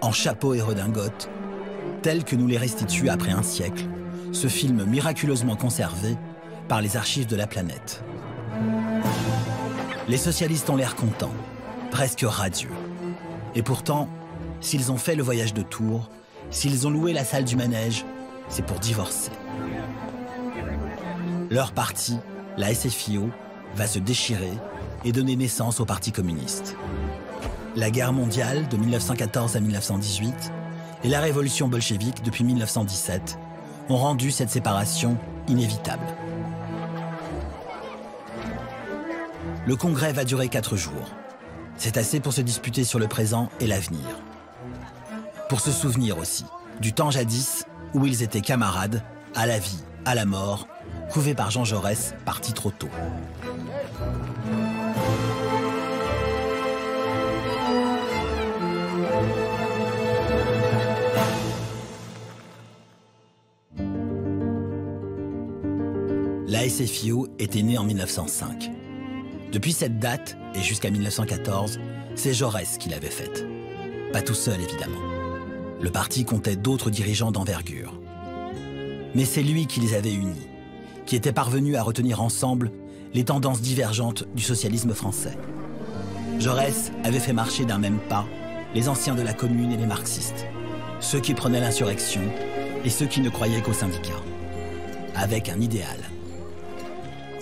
en chapeau et redingote, tels que nous les restitue après un siècle ce film miraculeusement conservé par les archives de la planète. Les socialistes ont l'air contents, presque radieux. Et pourtant, s'ils ont fait le voyage de Tours, s'ils ont loué la salle du manège, c'est pour divorcer. Leur parti, la SFIO, va se déchirer et donner naissance au Parti communiste. La guerre mondiale de 1914 à 1918 et la révolution bolchevique depuis 1917 ont rendu cette séparation inévitable. Le congrès va durer quatre jours. C'est assez pour se disputer sur le présent et l'avenir. Pour se souvenir aussi du temps jadis où ils étaient camarades, à la vie, à la mort, couvés par Jean Jaurès, parti trop tôt. SFIO était née en 1905. Depuis cette date et jusqu'à 1914, c'est Jaurès qui l'avait faite. Pas tout seul, évidemment. Le parti comptait d'autres dirigeants d'envergure. Mais c'est lui qui les avait unis, qui était parvenu à retenir ensemble les tendances divergentes du socialisme français. Jaurès avait fait marcher d'un même pas les anciens de la commune et les marxistes, ceux qui prenaient l'insurrection et ceux qui ne croyaient qu'aux syndicats, avec un idéal.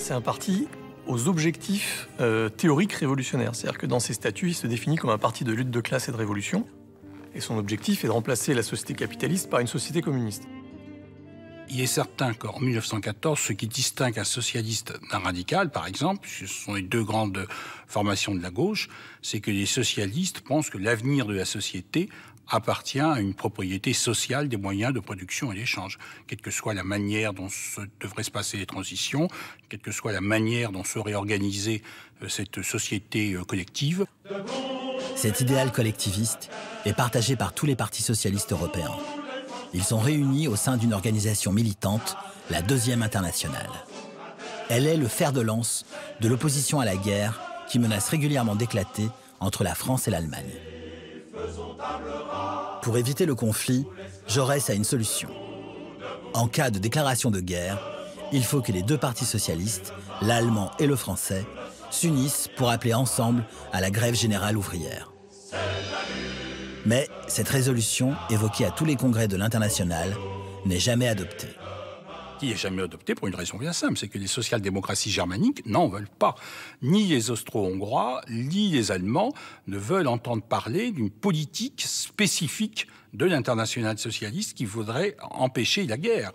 C'est un parti aux objectifs euh, théoriques révolutionnaires. C'est-à-dire que dans ses statuts, il se définit comme un parti de lutte de classe et de révolution. Et son objectif est de remplacer la société capitaliste par une société communiste. Il est certain qu'en 1914, ce qui distingue un socialiste d'un radical, par exemple, ce sont les deux grandes formations de la gauche, c'est que les socialistes pensent que l'avenir de la société appartient à une propriété sociale des moyens de production et d'échange, quelle que soit la manière dont se, devraient se passer les transitions, quelle que soit la manière dont serait organisée euh, cette société euh, collective. Cet idéal collectiviste est partagé par tous les partis socialistes européens. Ils sont réunis au sein d'une organisation militante, la Deuxième Internationale. Elle est le fer de lance de l'opposition à la guerre qui menace régulièrement d'éclater entre la France et l'Allemagne. Pour éviter le conflit, Jaurès a une solution. En cas de déclaration de guerre, il faut que les deux partis socialistes, l'allemand et le français, s'unissent pour appeler ensemble à la grève générale ouvrière. Mais cette résolution, évoquée à tous les congrès de l'international, n'est jamais adoptée qui n'est jamais adopté pour une raison bien simple, c'est que les social-démocraties germaniques n'en veulent pas. Ni les Austro-Hongrois, ni les Allemands ne veulent entendre parler d'une politique spécifique de l'international socialiste qui voudrait empêcher la guerre.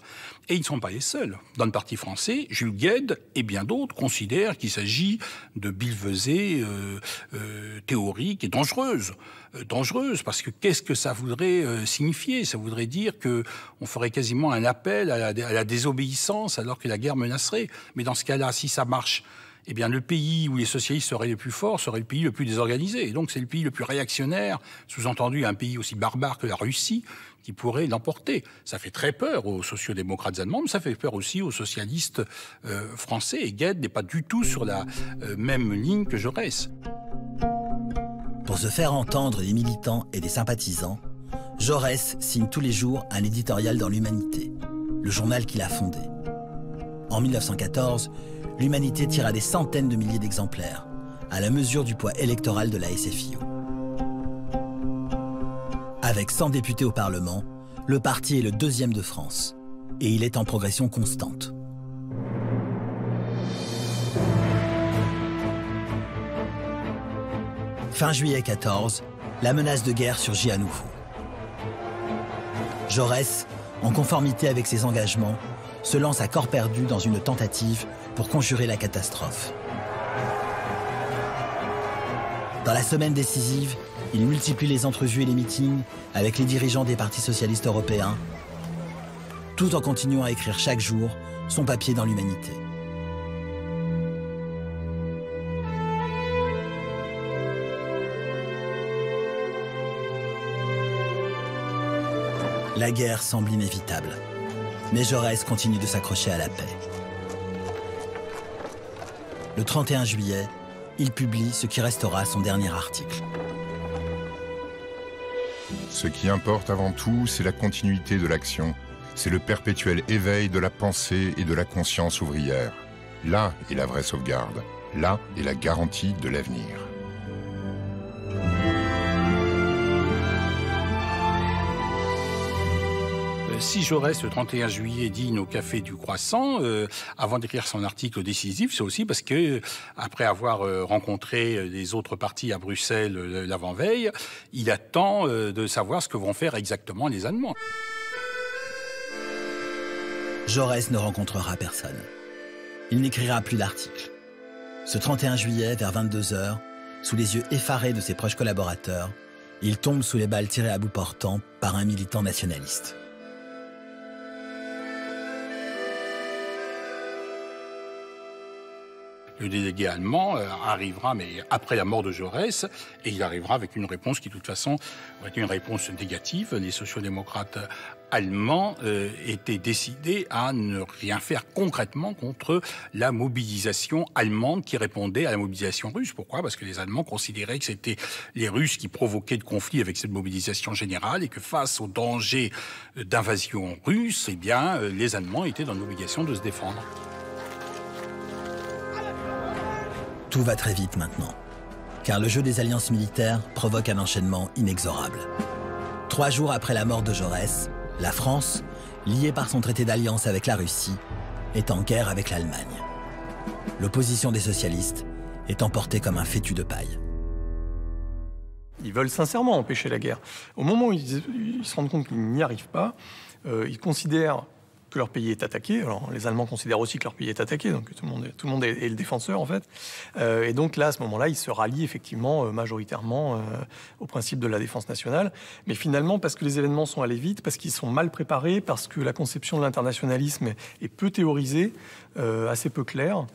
Et ils ne sont pas les seuls. Dans le parti français, Jules Gued et bien d'autres considèrent qu'il s'agit de billevesées euh, euh, théoriques et dangereuses. Euh, dangereuses parce que qu'est-ce que ça voudrait signifier? Ça voudrait dire que on ferait quasiment un appel à la, à la désobéissance alors que la guerre menacerait. Mais dans ce cas-là, si ça marche, eh bien, le pays où les socialistes seraient les plus forts serait le pays le plus désorganisé. Et donc, c'est le pays le plus réactionnaire, sous-entendu un pays aussi barbare que la Russie, qui pourrait l'emporter. Ça fait très peur aux sociodémocrates allemands, mais ça fait peur aussi aux socialistes euh, français. Et Gued n'est pas du tout sur la euh, même ligne que Jaurès. Pour se faire entendre des militants et des sympathisants, Jaurès signe tous les jours un éditorial dans l'Humanité, le journal qu'il a fondé. En 1914, l'Humanité tira des centaines de milliers d'exemplaires, à la mesure du poids électoral de la SFIO. Avec 100 députés au Parlement, le parti est le deuxième de France, et il est en progression constante. Fin juillet 14, la menace de guerre surgit à nouveau. Jaurès, en conformité avec ses engagements, se lance à corps perdu dans une tentative pour conjurer la catastrophe. Dans la semaine décisive, il multiplie les entrevues et les meetings avec les dirigeants des partis socialistes européens, tout en continuant à écrire chaque jour son papier dans l'humanité. La guerre semble inévitable, mais Jaurès continue de s'accrocher à la paix. Le 31 juillet, il publie ce qui restera son dernier article. Ce qui importe avant tout, c'est la continuité de l'action. C'est le perpétuel éveil de la pensée et de la conscience ouvrière. Là est la vraie sauvegarde. Là est la garantie de l'avenir. Si Jaurès, le 31 juillet, dîne au Café du Croissant, euh, avant d'écrire son article décisif, c'est aussi parce que, après avoir euh, rencontré les autres partis à Bruxelles euh, l'avant-veille, il attend de savoir ce que vont faire exactement les Allemands. Jaurès ne rencontrera personne. Il n'écrira plus d'article. Ce 31 juillet, vers 22h, sous les yeux effarés de ses proches collaborateurs, il tombe sous les balles tirées à bout portant par un militant nationaliste. Le délégué allemand euh, arrivera, mais après la mort de Jaurès, et il arrivera avec une réponse qui, de toute façon, va être une réponse négative. Les sociodémocrates allemands euh, étaient décidés à ne rien faire concrètement contre la mobilisation allemande qui répondait à la mobilisation russe. Pourquoi? Parce que les Allemands considéraient que c'était les Russes qui provoquaient le conflit avec cette mobilisation générale et que face au danger d'invasion russe, eh bien, euh, les Allemands étaient dans l'obligation de se défendre. Tout va très vite maintenant, car le jeu des alliances militaires provoque un enchaînement inexorable. Trois jours après la mort de Jaurès, la France, liée par son traité d'alliance avec la Russie, est en guerre avec l'Allemagne. L'opposition des socialistes est emportée comme un fétu de paille. Ils veulent sincèrement empêcher la guerre. Au moment où ils, se rendent compte qu'ils n'y arrivent pas, euh, ils considèrent que leur pays est attaqué. Alors, les Allemands considèrent aussi que leur pays est attaqué, donc tout le monde est, le est, défenseur en fait. Euh, et donc là, à ce moment-là, ils se rallient effectivement euh, majoritairement euh, au principe de la défense nationale. Mais finalement, parce que les événements sont allés vite, parce qu'ils sont mal préparés, parce que la conception de l'internationalisme est, peu théorisée, assez peu claire.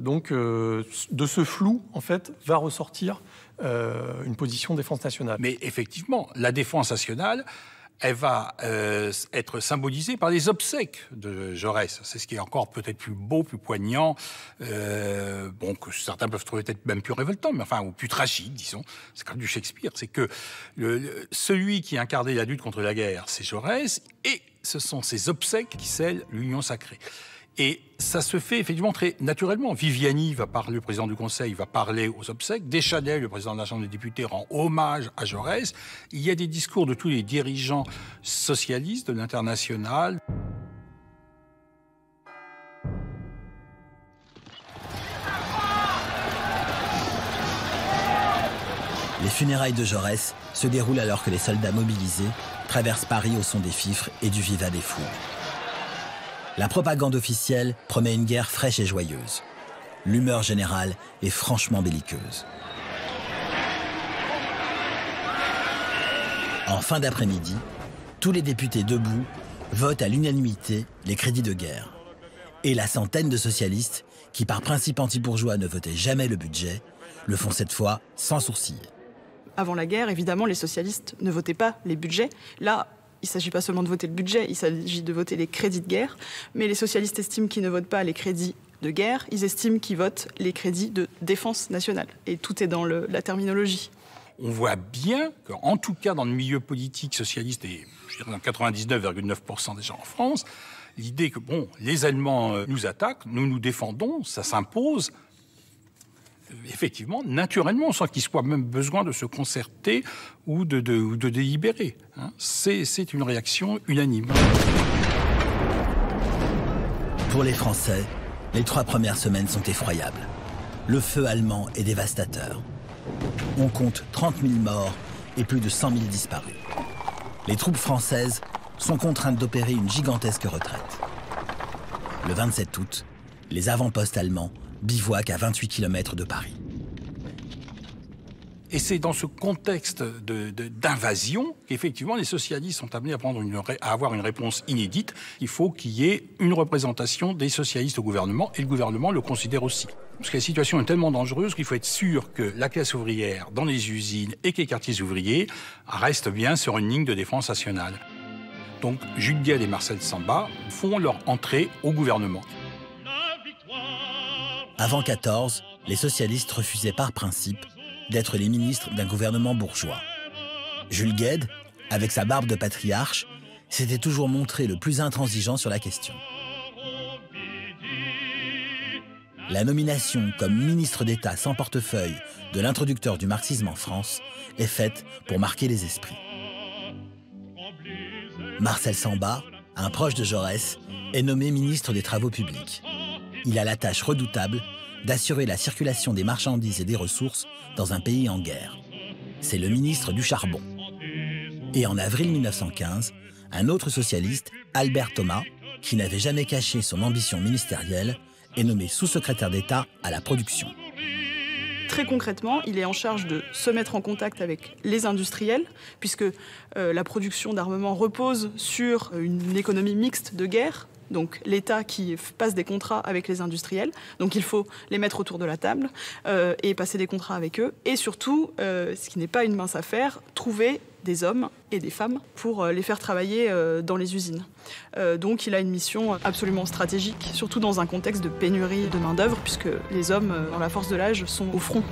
donc, de ce flou, en fait, va ressortir une position défense nationale. Mais effectivement, la défense nationale elle va euh, être symbolisée par les obsèques de Jaurès. C'est ce qui est encore peut-être plus beau, plus poignant, euh, bon que certains peuvent trouver peut-être même plus révoltant, mais enfin ou plus tragique, disons. C'est comme du Shakespeare. C'est que le, celui qui incarnait la lutte contre la guerre, c'est Jaurès, et ce sont ses obsèques qui scellent l'union sacrée. Et ça se fait effectivement très naturellement. Viviani va parler, le président du Conseil va parler aux obsèques. Deschanel, le président de la Chambre des députés, rend hommage à Jaurès. Il y a des discours de tous les dirigeants socialistes de l'international. Les funérailles de Jaurès se déroulent alors que les soldats mobilisés traversent Paris au son des fifres et du vivat des foules. La propagande officielle promet une guerre fraîche et joyeuse. L'humeur générale est franchement belliqueuse. En fin d'après-midi, tous les députés debout votent à l'unanimité les crédits de guerre. Et la centaine de socialistes, qui par principe anti-bourgeois ne votaient jamais le budget, le font cette fois sans sourcil. Avant la guerre, évidemment, les socialistes ne votaient pas les budgets. Là, il ne s'agit pas seulement de voter le budget, il s'agit de voter les crédits de guerre. Mais les socialistes estiment qu'ils ne votent pas les crédits de guerre, ils estiment qu'ils votent les crédits de défense nationale. Et tout est dans la terminologie. On voit bien qu'en tout cas dans le milieu politique socialiste, et dans 99,9% des gens en France, l'idée que bon, les Allemands euh, nous attaquent, nous nous défendons, ça s'impose, effectivement, naturellement, sans qu'il soit même besoin de se concerter ou de, délibérer. Hein. C'est une réaction unanime. Pour les Français, les trois premières semaines sont effroyables. Le feu allemand est dévastateur. On compte 30 000 morts et plus de 100 000 disparus. Les troupes françaises sont contraintes d'opérer une gigantesque retraite. Le 27 août, les avant-postes allemands bivouac à 28 km de Paris. Et c'est dans ce contexte d'invasion qu'effectivement les socialistes sont amenés à, avoir une réponse inédite. Il faut qu'il y ait une représentation des socialistes au gouvernement, et le gouvernement le considère aussi. Parce que la situation est tellement dangereuse qu'il faut être sûr que la classe ouvrière dans les usines et que les quartiers ouvriers restent bien sur une ligne de défense nationale. Donc Jules et Marcel Samba font leur entrée au gouvernement. Avant 14, les socialistes refusaient par principe d'être les ministres d'un gouvernement bourgeois. Jules Gued, avec sa barbe de patriarche, s'était toujours montré le plus intransigeant sur la question. La nomination comme ministre d'État sans portefeuille de l'introducteur du marxisme en France est faite pour marquer les esprits. Marcel Samba, un proche de Jaurès, est nommé ministre des Travaux publics. Il a la tâche redoutable d'assurer la circulation des marchandises et des ressources dans un pays en guerre. C'est le ministre du Charbon. Et en avril 1915, un autre socialiste, Albert Thomas, qui n'avait jamais caché son ambition ministérielle, est nommé sous-secrétaire d'État à la production. Très concrètement, il est en charge de se mettre en contact avec les industriels, puisque euh, la production d'armement repose sur une économie mixte de guerre, donc l'État qui passe des contrats avec les industriels. Donc il faut les mettre autour de la table euh, et passer des contrats avec eux. Et surtout, euh, ce qui n'est pas une mince affaire, trouver des hommes et des femmes pour euh, les faire travailler dans les usines. donc il a une mission absolument stratégique, surtout dans un contexte de pénurie de main-d'œuvre, puisque les hommes dans la force de l'âge sont au front.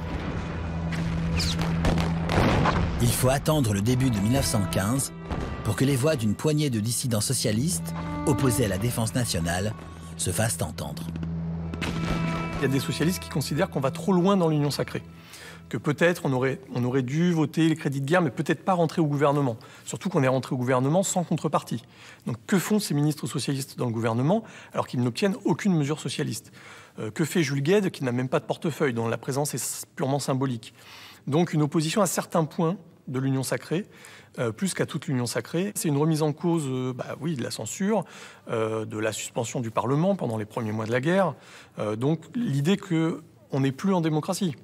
Il faut attendre le début de 1915 pour que les voix d'une poignée de dissidents socialistes opposés à la défense nationale se fassent entendre. Il y a des socialistes qui considèrent qu'on va trop loin dans l'union sacrée. Que peut-être on aurait, on aurait dû voter les crédits de guerre, mais peut-être pas rentrer au gouvernement. Surtout qu'on est rentré au gouvernement sans contrepartie. Donc que font ces ministres socialistes dans le gouvernement alors qu'ils n'obtiennent aucune mesure socialiste? Euh, Que fait Jules Gued qui n'a même pas de portefeuille, dont la présence est purement symbolique? Donc une opposition à certains points de l'union sacrée, euh, plus qu'à toute l'union sacrée. C'est une remise en cause, euh, bah, de la censure, euh, de la suspension du Parlement pendant les premiers mois de la guerre. donc l'idée qu'on n'est plus en démocratie.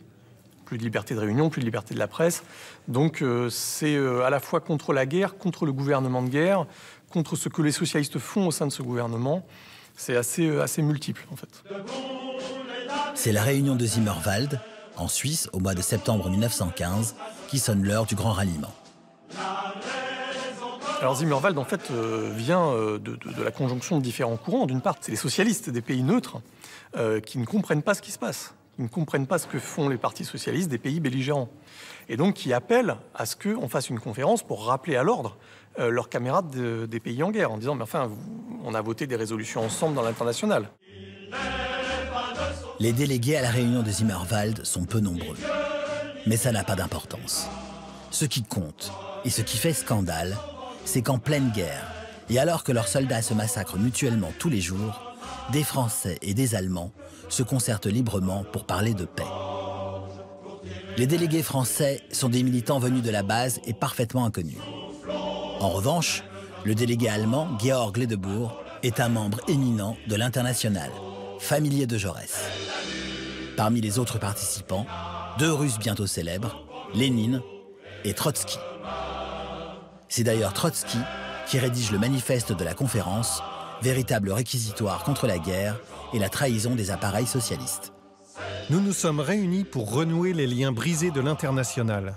Plus de liberté de réunion, plus de liberté de la presse. Donc c'est à la fois contre la guerre, contre le gouvernement de guerre, contre ce que les socialistes font au sein de ce gouvernement. C'est assez, assez multiple en fait. C'est la réunion de Zimmerwald, en Suisse, au mois de septembre 1915, qui sonne l'heure du grand ralliement. Alors Zimmerwald, en fait, euh, vient euh, de, la conjonction de différents courants. D'une part, c'est les socialistes des pays neutres euh, qui ne comprennent pas ce qui se passe, qui ne comprennent pas ce que font les partis socialistes des pays belligérants. Et donc qui appellent à ce qu'on fasse une conférence pour rappeler à l'ordre leurs camarades des pays en guerre, en disant, mais enfin, on a voté des résolutions ensemble dans l'international. Les délégués à la réunion de Zimmerwald sont peu nombreux. Mais ça n'a pas d'importance. Ce qui compte, et ce qui fait scandale, c'est qu'en pleine guerre, et alors que leurs soldats se massacrent mutuellement tous les jours, des Français et des Allemands se concertent librement pour parler de paix. Les délégués français sont des militants venus de la base et parfaitement inconnus. En revanche, le délégué allemand, Georg Ledebourg, est un membre éminent de l'International, familier de Jaurès. Parmi les autres participants, deux Russes bientôt célèbres, Lénine et Trotsky. C'est d'ailleurs Trotsky qui rédige le manifeste de la conférence, véritable réquisitoire contre la guerre et la trahison des appareils socialistes. Nous nous sommes réunis pour renouer les liens brisés de l'international.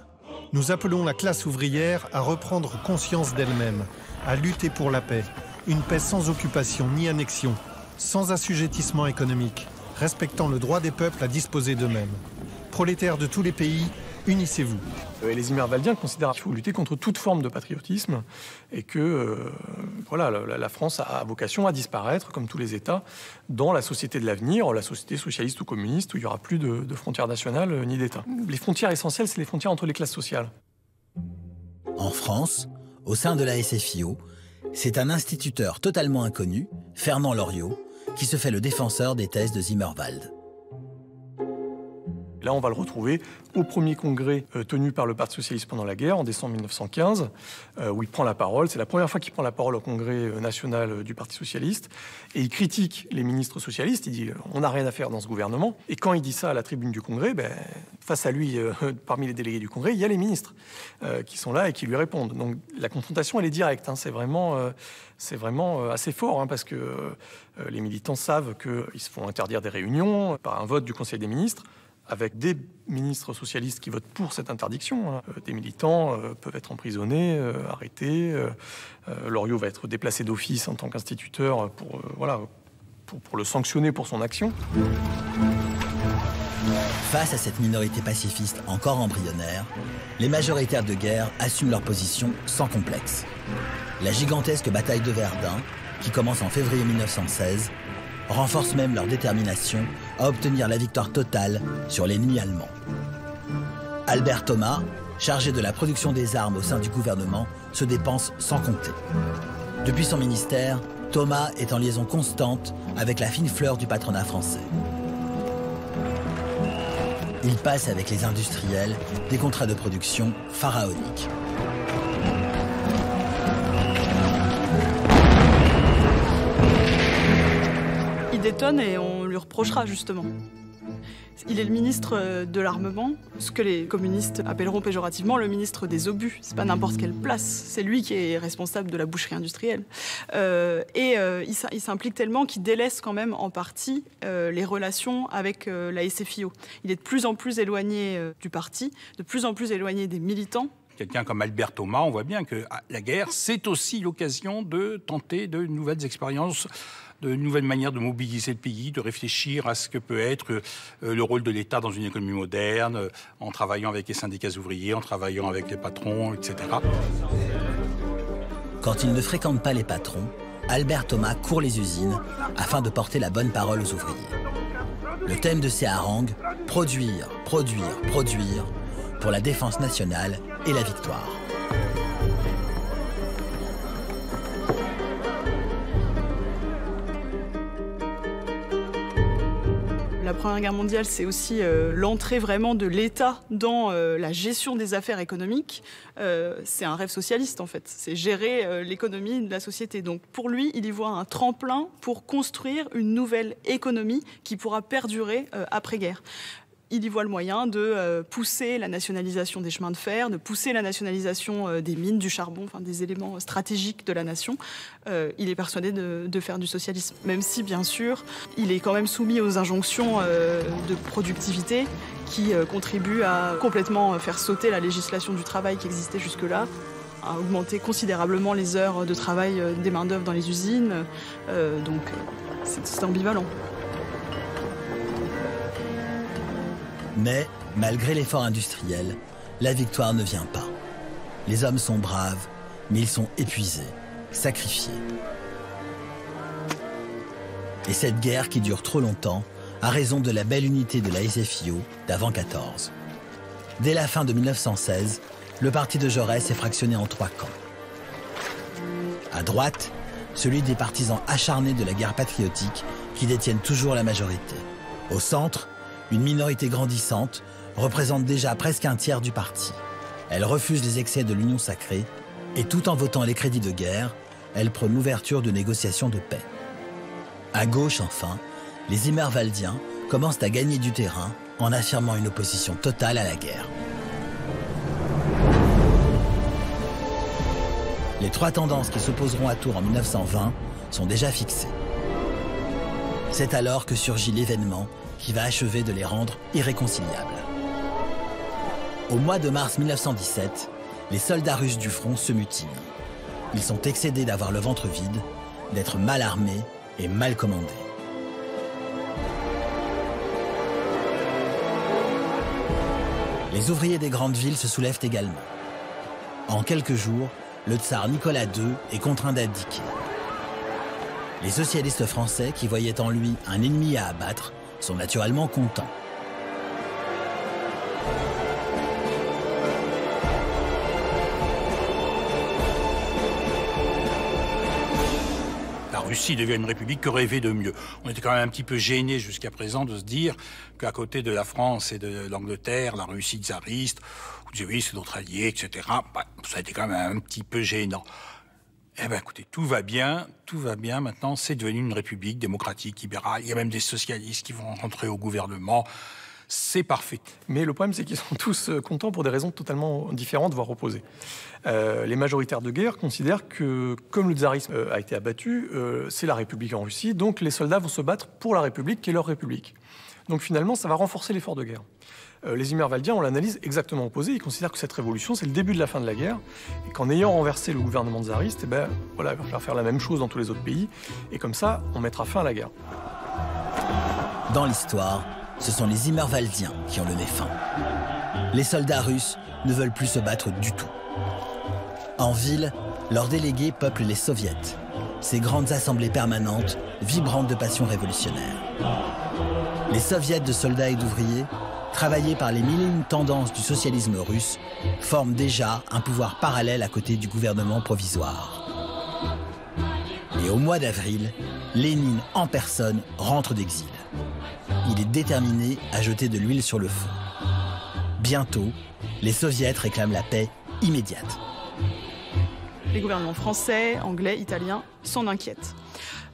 Nous appelons la classe ouvrière à reprendre conscience d'elle-même, à lutter pour la paix, une paix sans occupation ni annexion, sans assujettissement économique, respectant le droit des peuples à disposer d'eux-mêmes. Prolétaires de tous les pays, unissez-vous. Euh, les Zimmerwaldiens considèrent qu'il faut lutter contre toute forme de patriotisme et que euh, voilà, la, France a vocation à disparaître, comme tous les États, dans la société de l'avenir, la société socialiste ou communiste, où il n'y aura plus de, frontières nationales euh, ni d'État. Les frontières essentielles, c'est les frontières entre les classes sociales. En France, au sein de la SFIO, c'est un instituteur totalement inconnu, Fernand Loriot, qui se fait le défenseur des thèses de Zimmerwald. Là, on va le retrouver au premier congrès euh, tenu par le Parti socialiste pendant la guerre, en décembre 1915, euh, où il prend la parole. C'est la première fois qu'il prend la parole au congrès euh, national du Parti socialiste. Et il critique les ministres socialistes. Il dit on n'a rien à faire dans ce gouvernement. Et quand il dit ça à la tribune du congrès, ben, face à lui, parmi les délégués du congrès, il y a les ministres qui sont là et qui lui répondent. Donc la confrontation, elle est directe. Hein. C'est vraiment, assez fort hein, parce que les militants savent qu'ils se font interdire des réunions par un vote du Conseil des ministres avec des ministres socialistes qui votent pour cette interdiction. Hein. Euh, des militants euh, peuvent être emprisonnés, euh, arrêtés. Loriot va être déplacé d'office en tant qu'instituteur pour, le sanctionner pour son action. Face à cette minorité pacifiste encore embryonnaire, les majoritaires de guerre assument leur position sans complexe. La gigantesque bataille de Verdun, qui commence en février 1916, renforce même leur détermination à obtenir la victoire totale sur l'ennemi allemand. Albert Thomas, chargé de la production des armes au sein du gouvernement, se dépense sans compter. Depuis son ministère, Thomas est en liaison constante avec la fine fleur du patronat français. Il passe avec les industriels des contrats de production pharaoniques. Et on lui reprochera justement. Il est le ministre euh, de l'armement, ce que les communistes appelleront péjorativement le ministre des obus. C'est pas n'importe quelle place, c'est lui qui est responsable de la boucherie industrielle. Euh, et euh, il s'implique tellement qu'il délaisse quand même en partie les relations avec la SFIO. Il est de plus en plus éloigné du parti, de plus en plus éloigné des militants. Quelqu'un comme Albert Thomas, on voit bien que ah, la guerre, c'est aussi l'occasion de tenter de nouvelles expériences de nouvelles manières de mobiliser le pays, de réfléchir à ce que peut être euh, le rôle de l'État dans une économie moderne, euh, en travaillant avec les syndicats ouvriers, en travaillant avec les patrons, etc. Quand il ne fréquente pas les patrons, Albert Thomas court les usines afin de porter la bonne parole aux ouvriers. Le thème de ces harangues, produire, produire, produire, pour la défense nationale et la victoire. Première Guerre mondiale, c'est aussi euh, l'entrée vraiment de l'État dans euh, la gestion des affaires économiques. Euh, c'est un rêve socialiste en fait. C'est gérer l'économie de la société. Donc pour lui, il y voit un tremplin pour construire une nouvelle économie qui pourra perdurer après-guerre il y voit le moyen de euh, pousser la nationalisation des chemins de fer, de pousser la nationalisation euh, des mines, du charbon, enfin des éléments stratégiques de la nation. Euh, il est persuadé de, faire du socialisme, même si bien sûr il est quand même soumis aux injonctions de productivité qui contribuent à complètement faire sauter la législation du travail qui existait jusque-là à augmenter considérablement les heures de travail des main-d'œuvre dans les usines. donc c'est ambivalent. Mais, malgré l'effort industriel, la victoire ne vient pas. Les hommes sont braves, mais ils sont épuisés, sacrifiés. Et cette guerre qui dure trop longtemps a raison de la belle unité de la SFIO d'avant 14. Dès la fin de 1916, le parti de Jaurès est fractionné en trois camps. À droite, celui des partisans acharnés de la guerre patriotique qui détiennent toujours la majorité. Au centre, une minorité grandissante, représente déjà presque un tiers du parti. Elle refuse les excès de l'union sacrée et tout en votant les crédits de guerre, elle prône l'ouverture de négociations de paix. À gauche, enfin, les Immervaldiens commencent à gagner du terrain en affirmant une opposition totale à la guerre. Les trois tendances qui s'opposeront à Tours en 1920 sont déjà fixées. C'est alors que surgit l'événement qui va achever de les rendre irréconciliables. Au mois de mars 1917, les soldats russes du front se mutinent. Ils sont excédés d'avoir le ventre vide, d'être mal armés et mal commandés. Les ouvriers des grandes villes se soulèvent également. En quelques jours, le tsar Nicolas II est contraint d'abdiquer. Les socialistes français, qui voyaient en lui un ennemi à abattre, sont naturellement contents. La Russie devient une république que rêver de mieux. On était quand même un petit peu gêné jusqu'à présent de se dire qu'à côté de la France et de l'Angleterre, la Russie tsariste, ou oui, c'est notre allié, etc. Bah, ça a été quand même un petit peu gênant. Eh bien, écoutez, tout va bien, tout va bien. Maintenant, c'est devenu une république démocratique, libérale. Il y a même des socialistes qui vont rentrer au gouvernement. C'est parfait. Mais le problème, c'est qu'ils sont tous euh, contents pour des raisons totalement différentes, voire opposées. Euh, les majoritaires de guerre considèrent que, comme le tsarisme euh, a été abattu, c'est la République en Russie, donc les soldats vont se battre pour la République qui est leur République. Donc finalement, ça va renforcer l'effort de guerre. Euh, les Immervaldiens, on l'analyse exactement opposé. Ils considèrent que cette révolution, c'est le début de la fin de la guerre, et qu'en ayant renversé le gouvernement tsariste, eh ben, voilà, il va faire la même chose dans tous les autres pays, et comme ça, on mettra fin à la guerre. Dans l'histoire, ce sont les Immervaldiens qui ont le nez fin. Les soldats russes ne veulent plus se battre du tout. En ville, leurs délégués peuplent les soviets, ces grandes assemblées permanentes, vibrantes de passion révolutionnaire. Les soviets de soldats et d'ouvriers, travaillés par les mille tendances du socialisme russe, forment déjà un pouvoir parallèle à côté du gouvernement provisoire. Et au mois d'avril, Lénine en personne rentre d'exil. Il est déterminé à jeter de l'huile sur le feu. Bientôt, les soviets réclament la paix immédiate. Les gouvernements français, anglais, italiens s'en inquiètent.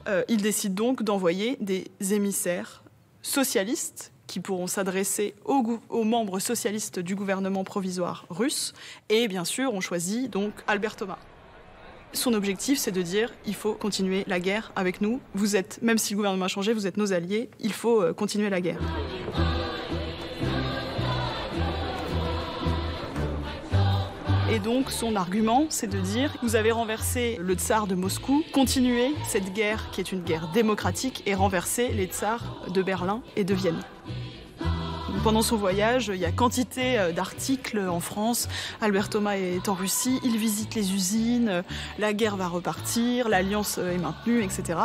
Euh, ils décident donc d'envoyer des émissaires socialistes qui pourront s'adresser aux, membres socialistes du gouvernement provisoire russe. Et bien sûr, on choisit donc Albert Thomas. Son objectif, c'est de dire il faut continuer la guerre avec nous. Vous êtes, même si le gouvernement a changé, vous êtes nos alliés. Il faut euh, continuer la guerre. Et donc son argument, c'est de dire vous avez renversé le tsar de Moscou, continuez cette guerre qui est une guerre démocratique et renverser les tsars de Berlin et de Vienne. Pendant son voyage, il y a quantité euh, d'articles en France. Albert Thomas est en Russie, il visite les usines, la guerre va repartir, l'alliance est maintenue, etc.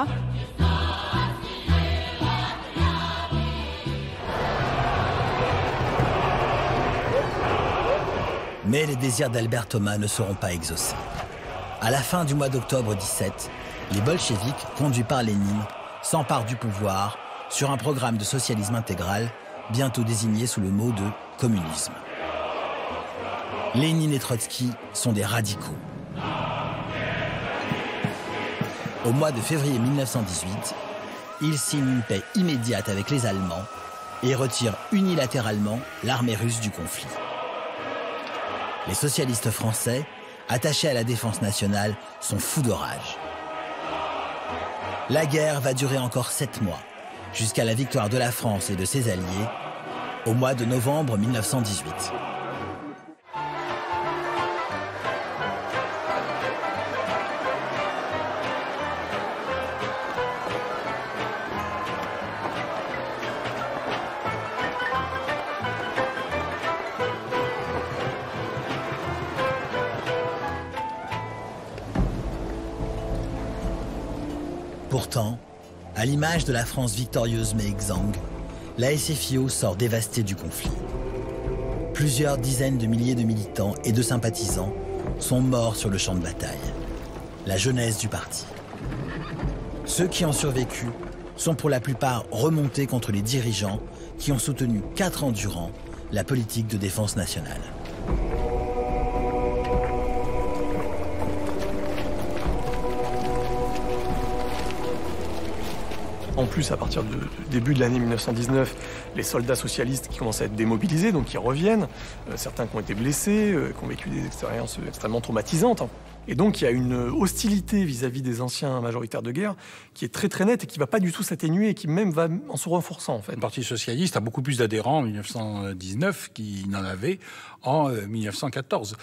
Mais les désirs d'Albert Thomas ne seront pas exaucés. À la fin du mois d'octobre 17, les bolcheviks, conduits par Lénine, s'emparent du pouvoir sur un programme de socialisme intégral, bientôt désigné sous le mot de communisme. Lénine et Trotsky sont des radicaux. Au mois de février 1918, ils signent une paix immédiate avec les Allemands et retirent unilatéralement l'armée russe du conflit les socialistes français, attachés à la défense nationale, sont fous de rage. La guerre va durer encore sept mois, jusqu'à la victoire de la France et de ses alliés, au mois de novembre 1918. À l'image de la France victorieuse mais exsangue, la SFIO sort dévastée du conflit. Plusieurs dizaines de milliers de militants et de sympathisants sont morts sur le champ de bataille. La jeunesse du parti. Ceux qui ont survécu sont pour la plupart remontés contre les dirigeants qui ont soutenu quatre ans durant la politique de défense nationale. En plus, à partir du début de l'année 1919, les soldats socialistes qui commencent à être démobilisés, donc qui reviennent, euh, certains qui ont été blessés, euh, qui ont vécu des expériences extrêmement traumatisantes. Et donc il y a une hostilité vis-à-vis des anciens majoritaires de guerre qui est très très nette et qui ne va pas du tout s'atténuer et qui même va en se renforçant en fait. Le Parti socialiste a beaucoup plus d'adhérents en 1919 qu'il n'en avait en 1914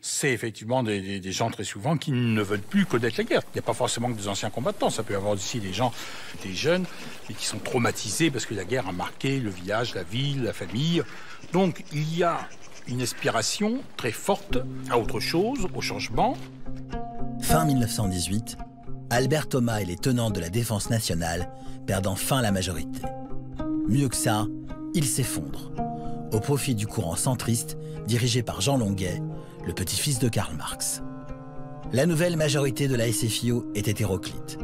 c'est effectivement des, gens très souvent qui ne veulent plus connaître la guerre. Il n'y a pas forcément que des anciens combattants, ça peut y avoir aussi des gens, des jeunes, et qui sont traumatisés parce que la guerre a marqué le village, la ville, la famille. Donc il y a une aspiration très forte à autre chose, au changement. Fin 1918, Albert Thomas et les tenants de la défense nationale perdent enfin la majorité. Mieux que ça, ils s'effondrent, au profit du courant centriste dirigé par Jean Longuet, le petit-fils de Karl Marx. La nouvelle majorité de la SFIO est hétéroclite.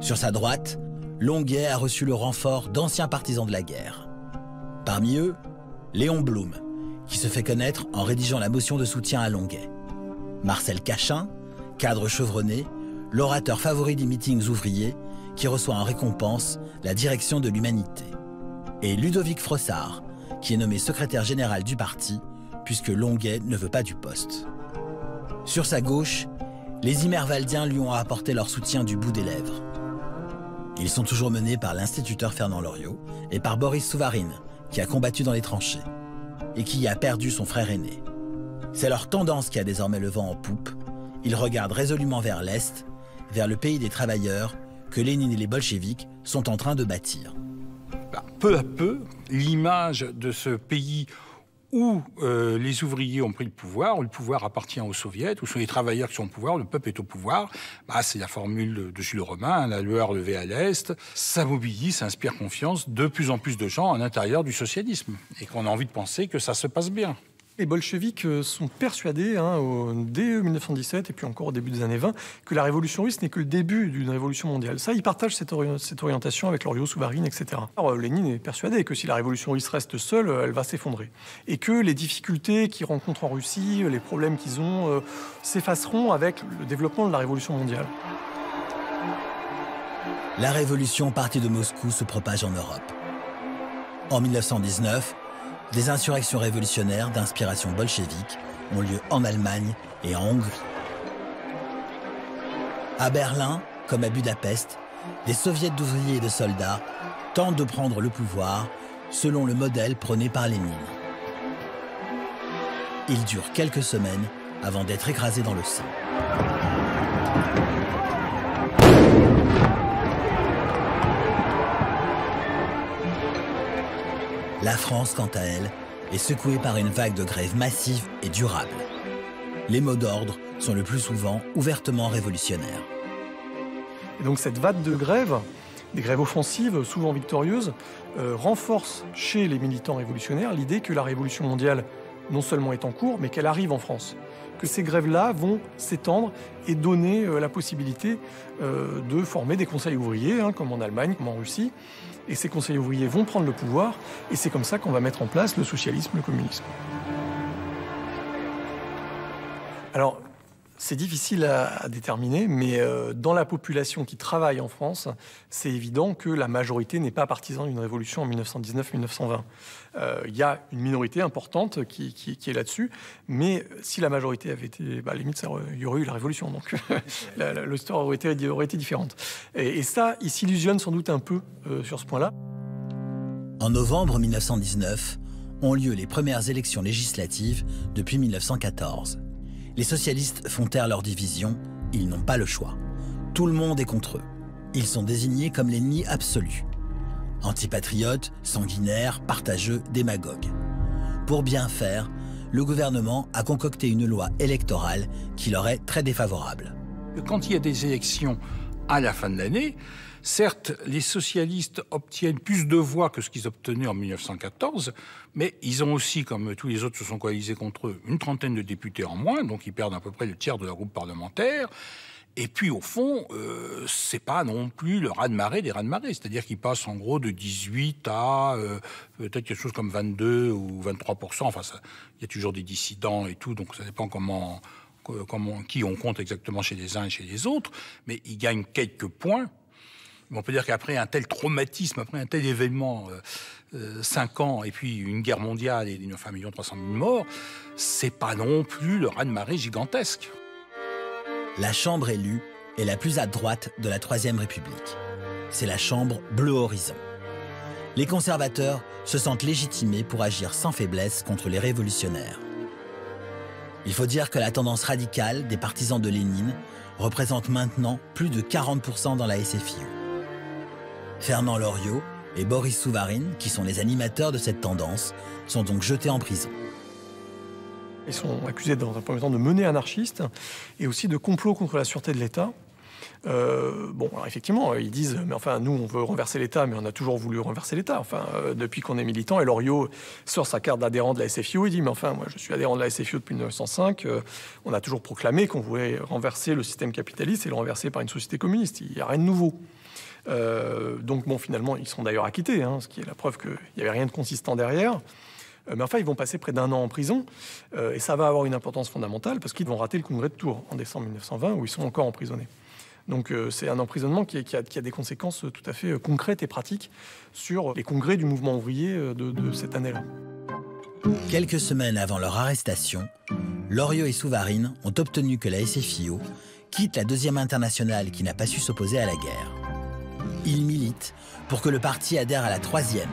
Sur sa droite, Longuet a reçu le renfort d'anciens partisans de la guerre. Parmi eux, Léon Blum, qui se fait connaître en rédigeant la motion de soutien à Longuet. Marcel Cachin, cadre chevronné, l'orateur favori des meetings ouvriers, qui reçoit en récompense la direction de l'humanité. Et Ludovic Frossard, qui est nommé secrétaire général du parti puisque Longuet ne veut pas du poste. Sur sa gauche, les Immervaldiens lui ont apporté leur soutien du bout des lèvres. Ils sont toujours menés par l'instituteur Fernand Loriot et par Boris Souvarine, qui a combattu dans les tranchées et qui a perdu son frère aîné. C'est leur tendance qui a désormais le vent en poupe. Ils regardent résolument vers l'Est, vers le pays des travailleurs que Lénine et les bolcheviks sont en train de bâtir peu à peu l'image de ce pays où euh, les ouvriers ont pris le pouvoir, où le pouvoir appartient aux soviets, où sont les travailleurs qui sont au pouvoir, le peuple est au pouvoir. Bah, c'est la formule de, Jules Romain, la lueur levée à l'Est. Ça mobilise, ça inspire confiance de plus en plus de gens à l'intérieur du socialisme. Et qu'on a envie de penser que ça se passe bien. Les bolcheviks euh, sont persuadés, hein, dès 1917 et puis encore au début des années 20, que la révolution russe n'est que le début d'une révolution mondiale. Ça, ils partagent cette, orientation avec Loriot, Souvarine, etc. Alors, euh, Lénine est persuadé que si la révolution russe reste seule, elle va s'effondrer. Et que les difficultés qu'ils rencontrent en Russie, les problèmes qu'ils ont, euh, s'effaceront avec le développement de la révolution mondiale. La révolution partie de Moscou se propage en Europe. En 1919, des insurrections révolutionnaires d'inspiration bolchevique ont lieu en Allemagne et en Hongrie. À Berlin, comme à Budapest, des soviets d'ouvriers et de soldats tentent de prendre le pouvoir selon le modèle prôné par Lénine. Il dure quelques semaines avant d'être écrasé dans le sang. La France, quant à elle, est secouée par une vague de grèves massives et durables. Les mots d'ordre sont le plus souvent ouvertement révolutionnaires. Et donc cette vague de grèves, des grèves offensives, souvent victorieuses, euh, renforce chez les militants révolutionnaires l'idée que la révolution mondiale non seulement est en cours, mais qu'elle arrive en France. Que ces grèves-là vont s'étendre et donner euh, la possibilité euh, de former des conseils ouvriers, hein, comme en Allemagne, comme en Russie, et ces conseils ouvriers vont prendre le pouvoir, et c'est comme ça qu'on va mettre en place le socialisme, le communisme. Alors, c'est difficile à, déterminer, mais euh, dans la population qui travaille en France, c'est évident que la majorité n'est pas partisan d'une révolution en 1919-1920. Euh, il y a une minorité importante qui, est là-dessus, mais si la majorité avait été, bah, à la limite, il y aurait eu la révolution, donc l'histoire aurait été, aurait été différente. Et, ça, il s'illusionne sans doute un peu euh, sur ce point-là. En novembre 1919, ont lieu les premières élections législatives depuis 1914. Les socialistes font taire leur division, ils n'ont pas le choix. Tout le monde est contre eux. Ils sont désignés comme l'ennemi absolu. Antipatriotes, sanguinaires, partageux, démagogues. Pour bien faire, le gouvernement a concocté une loi électorale qui leur est très défavorable. Quand il y a des élections à la fin de l'année, Certes, les socialistes obtiennent plus de voix que ce qu'ils obtenaient en 1914, mais ils ont aussi, comme tous les autres se sont coalisés contre eux, une trentaine de députés en moins, donc ils perdent à peu près le tiers de leur groupe parlementaire. Et puis, au fond, euh, c'est pas non plus le raz-de-marée des raz-de-marée. C'est-à-dire qu'ils passent en gros de 18 à euh, peut-être quelque chose comme 22 ou 23 Enfin, il y a toujours des dissidents et tout, donc ça dépend comment, comment, qui on compte exactement chez les uns et chez les autres. Mais ils gagnent quelques points on peut dire qu'après un tel traumatisme, après un tel événement, euh, euh, cinq ans et puis une guerre mondiale et enfin, 1 million 300 000 morts, c'est pas non plus le raz-de-marée gigantesque. La chambre élue est la plus à droite de la Troisième République. C'est la chambre Bleu Horizon. Les conservateurs se sentent légitimés pour agir sans faiblesse contre les révolutionnaires. Il faut dire que la tendance radicale des partisans de Lénine représente maintenant plus de 40% dans la SFIU. Fernand Loriot et Boris Souvarine, qui sont les animateurs de cette tendance, sont donc jetés en prison. Ils sont accusés dans un premier temps de mener anarchiste et aussi de complot contre la sûreté de l'État. Euh, bon, alors effectivement, ils disent, mais enfin, nous, on veut renverser l'État, mais on a toujours voulu renverser l'État. Enfin, euh, depuis qu'on est militant, et Loriot sort sa carte d'adhérent de la SFIO, il dit, mais enfin, moi, je suis adhérent de la SFIO depuis 1905. Euh, on a toujours proclamé qu'on voulait renverser le système capitaliste et le renverser par une société communiste. Il n'y a rien de nouveau. Euh, donc bon, finalement, ils sont d'ailleurs acquittés, hein, ce qui est la preuve qu'il n'y avait rien de consistant derrière. Euh, mais enfin, ils vont passer près d'un an en prison, euh, et ça va avoir une importance fondamentale parce qu'ils vont rater le congrès de Tours en décembre 1920, où ils sont encore emprisonnés. Donc c'est un emprisonnement qui, a, des conséquences tout à fait concrètes et pratiques sur les congrès du mouvement ouvrier de, de cette année-là. Quelques semaines avant leur arrestation, Loriot et Souvarine ont obtenu que la SFIO quitte la deuxième internationale qui n'a pas su s'opposer à la guerre. Il milite pour que le parti adhère à la troisième,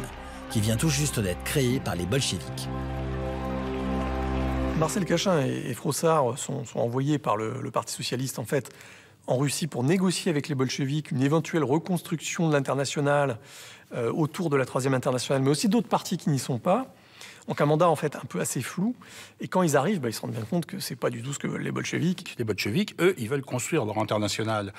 qui vient tout juste d'être créée par les bolcheviks. Marcel Cachin et, Frossard sont, envoyés par le, Parti socialiste en fait en Russie pour négocier avec les bolcheviks une éventuelle reconstruction de l'international euh, autour de la Troisième Internationale, mais aussi d'autres partis qui n'y sont pas. Donc un mandat en fait un peu assez flou. Et quand ils arrivent, bah, ils se rendent bien compte que c'est pas du tout ce que veulent les bolcheviks. Les bolcheviks, eux, ils veulent construire leur international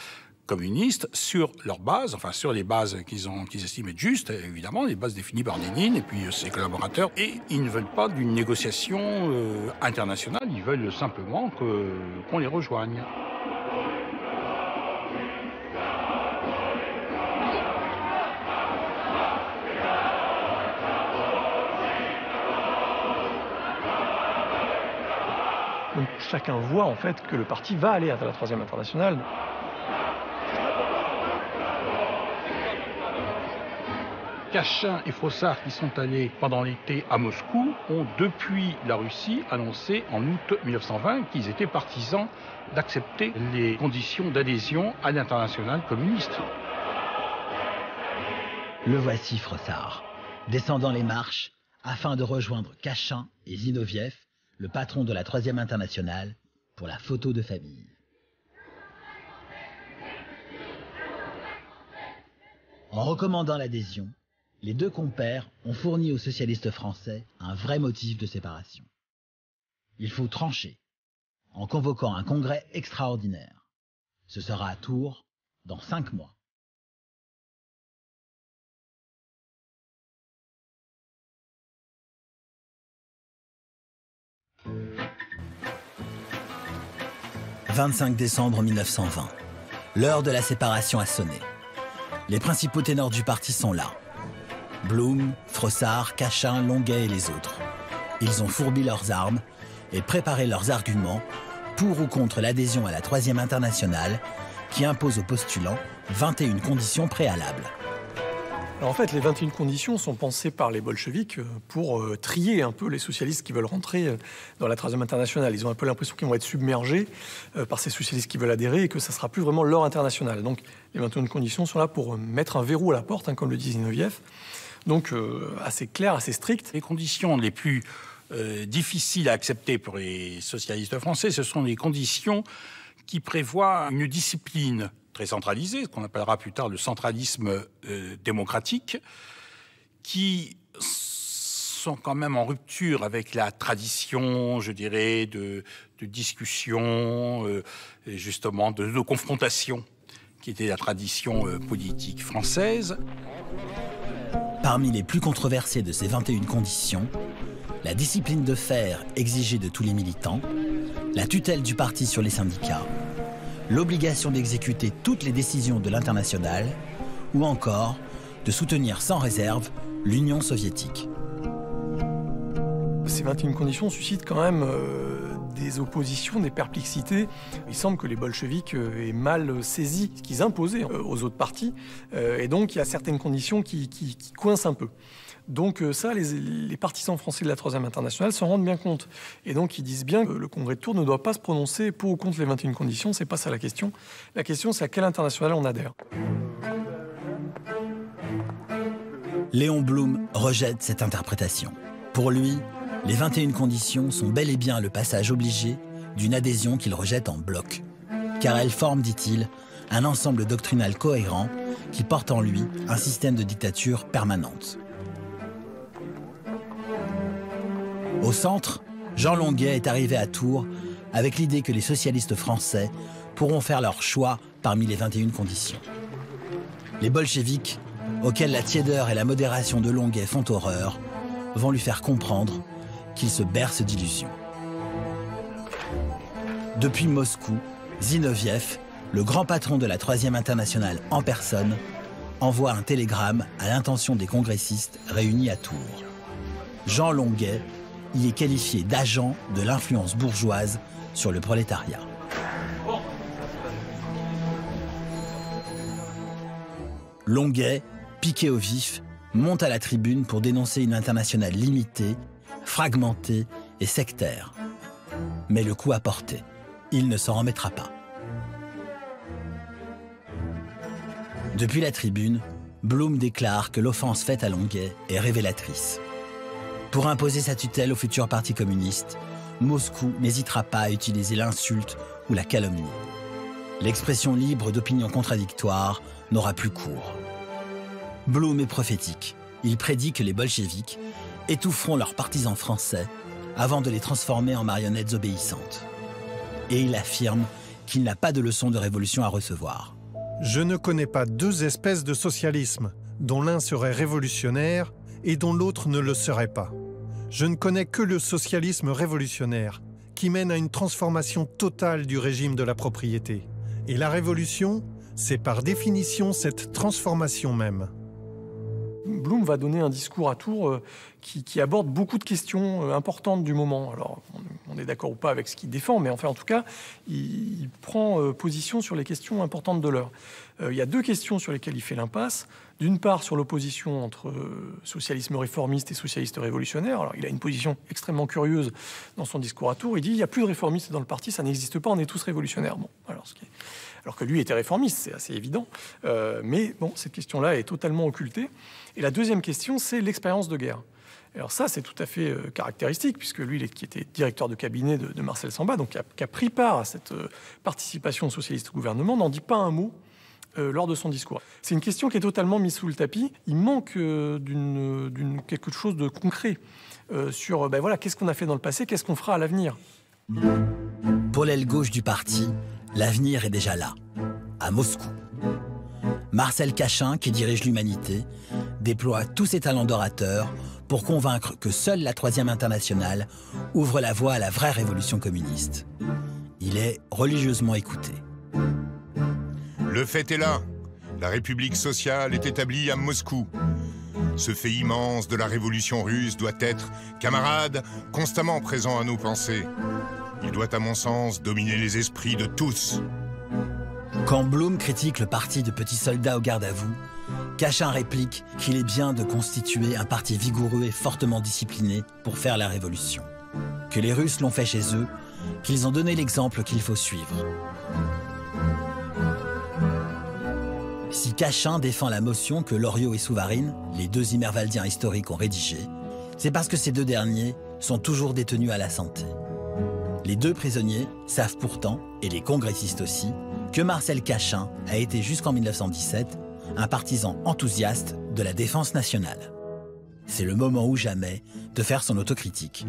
communiste sur leur base, enfin sur les bases qu'ils ont, qu'ils estiment être justes, évidemment, les bases définies par Lénine et puis ses collaborateurs. Et ils ne veulent pas d'une négociation euh, internationale, ils veulent simplement que, qu'on les rejoigne. Donc chacun voit en fait que le parti va aller à la troisième internationale. Cachin et Frossard, qui sont allés pendant l'été à Moscou, ont depuis la Russie annoncé en août 1920 qu'ils étaient partisans d'accepter les conditions d'adhésion à l'international communiste. Le voici, Frossard, descendant les marches afin de rejoindre Cachin et Zinoviev, le patron de la Troisième Internationale, pour la photo de famille. En recommandant l'adhésion, les deux compères ont fourni aux socialistes français un vrai motif de séparation. Il faut trancher, en convoquant un congrès extraordinaire. Ce sera à Tours dans cinq mois. « 25 décembre 1920. L'heure de la séparation a sonné. Les principaux ténors du parti sont là. Blum, Frossard, Cachin, Longuet et les autres. Ils ont fourbi leurs armes et préparé leurs arguments pour ou contre l'adhésion à la Troisième Internationale qui impose aux postulants 21 conditions préalables. En fait, les 21 conditions sont pensées par les bolcheviks euh, pour euh, trier un peu les socialistes qui veulent rentrer euh, dans la Troisième Internationale. Ils ont un peu l'impression qu'ils vont être submergés par ces socialistes qui veulent adhérer et que ça sera plus vraiment leur internationale. Donc les 21 conditions sont là pour mettre un verrou à la porte, hein, comme le dit Zinoviev. Donc euh, assez clair, assez strict. Les conditions les plus euh, difficiles à accepter pour les socialistes français, ce sont les conditions qui prévoient une discipline très centralisée, ce qu'on appellera plus tard le centralisme euh, démocratique, qui sont quand même en rupture avec la tradition, je dirais, de, discussion, justement, de, de confrontation, qui était la tradition politique française. Parmi les plus controversées de ces 21 conditions, la discipline de fer exigée de tous les militants, la tutelle du parti sur les syndicats, l'obligation d'exécuter toutes les décisions de l'international, ou encore de soutenir sans réserve l'Union soviétique. Ces 21 conditions suscitent quand même euh, des oppositions, des perplexités. Il semble que les bolcheviks euh, aient mal saisi ce qu'ils imposaient euh, aux autres partis, et donc il y a certaines conditions qui, coincent un peu. Donc ça, les, partisans français de la Troisième Internationale s'en rendent bien compte. Et donc ils disent bien que le Congrès de Tours ne doit pas se prononcer pour ou contre les 21 conditions, c'est pas ça la question. La question c'est à quelle internationale on adhère. Léon Blum rejette cette interprétation. Pour lui, les 21 conditions sont bel et bien le passage obligé d'une adhésion qu'il rejette en bloc. Car elles forment, dit-il, un ensemble doctrinal cohérent qui porte en lui un système de dictature permanente. Au centre, Jean Longuet est arrivé à Tours avec l'idée que les socialistes français pourront faire leur choix parmi les 21 conditions. Les bolcheviks, auxquels la tiédeur et la modération de Longuet font horreur, vont lui faire comprendre qu'il se berce d'illusions. Depuis Moscou, Zinoviev, le grand patron de la Troisième Internationale en personne, envoie un télégramme à l'intention des congressistes réunis à Tours. Jean Longuet y est qualifié d'agent de l'influence bourgeoise sur le prolétariat. Longuet, piqué au vif, monte à la tribune pour dénoncer une internationale limitée fragmenté et sectaire. Mais le coup a porté. Il ne s'en remettra pas. Depuis la tribune, Blum déclare que l'offense faite à Longuet est révélatrice. Pour imposer sa tutelle au futur parti communiste, Moscou n'hésitera pas à utiliser l'insulte ou la calomnie. l'expression libre d'opinions contradictoires n'aura plus cours. Blum est prophétique. Il prédit que les bolcheviks étoufferont leurs partisans français avant de les transformer en marionnettes obéissantes. Et il affirme qu'il n'a pas de leçon de révolution à recevoir. Je ne connais pas deux espèces de socialisme, dont l'un serait révolutionnaire et dont l'autre ne le serait pas. Je ne connais que le socialisme révolutionnaire, qui mène à une transformation totale du régime de la propriété. Et la révolution, c'est par définition cette transformation même. Bloom va donner un discours à Tours euh, qui, aborde beaucoup de questions euh, importantes du moment. Alors, on est d'accord ou pas avec ce qu'il défend, mais enfin, en tout cas, il, prend euh, position sur les questions importantes de l'heure. il y a deux questions sur lesquelles il fait l'impasse. D'une part, sur l'opposition entre socialisme réformiste et socialiste révolutionnaire. Alors, il a une position extrêmement curieuse dans son discours à Tours. Il dit il n'y a plus de réformistes dans le parti, ça n'existe pas, on est tous révolutionnaires. Bon, alors, que lui était réformiste, c'est assez évident. Mais bon, cette question-là est totalement occultée. Et la deuxième question, c'est l'expérience de guerre. Alors ça, c'est tout à fait euh, caractéristique, puisque lui, qui était directeur de cabinet de, Marcel Samba, donc qui a, pris part à cette euh, participation socialiste au gouvernement, n'en dit pas un mot lors de son discours. C'est une question qui est totalement mise sous le tapis. Il manque d'une quelque chose de concret sur ben voilà, qu'est-ce qu'on a fait dans le passé, qu'est-ce qu'on fera à l'avenir. Pour l'aile gauche du parti, L'avenir est déjà là, à Moscou. Marcel Cachin, qui dirige l'humanité, déploie tous ses talents d'orateur pour convaincre que seule la Troisième Internationale ouvre la voie à la vraie révolution communiste. Il est religieusement écouté. Le fait est là. La République sociale est établie à Moscou. Ce fait immense de la révolution russe doit être, camarades, constamment présent à nos pensées. Il doit, à mon sens, dominer les esprits de tous. Quand Blum critique le parti de petits soldats au garde à vous, Cachin réplique qu'il est bien de constituer un parti vigoureux et fortement discipliné pour faire la révolution. Que les Russes l'ont fait chez eux, qu'ils ont donné l'exemple qu'il faut suivre. Si Cachin défend la motion que Loriot et Souvarine, les deux Immervaldiens historiques, ont rédigée, c'est parce que ces deux derniers sont toujours détenus à la santé. Les deux prisonniers savent pourtant, et les congressistes aussi, que Marcel Cachin a été jusqu'en 1917 un partisan enthousiaste de la défense nationale. C'est le moment ou jamais de faire son autocritique.